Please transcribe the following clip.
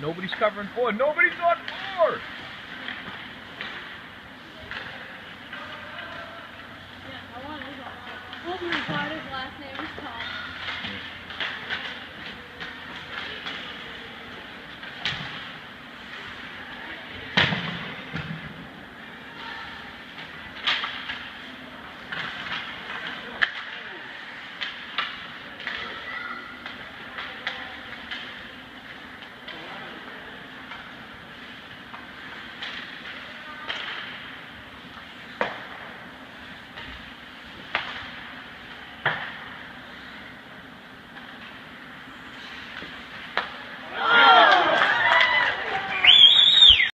Nobody's covering four. Nobody's on four. Yeah, I want it. Hold me, Carter.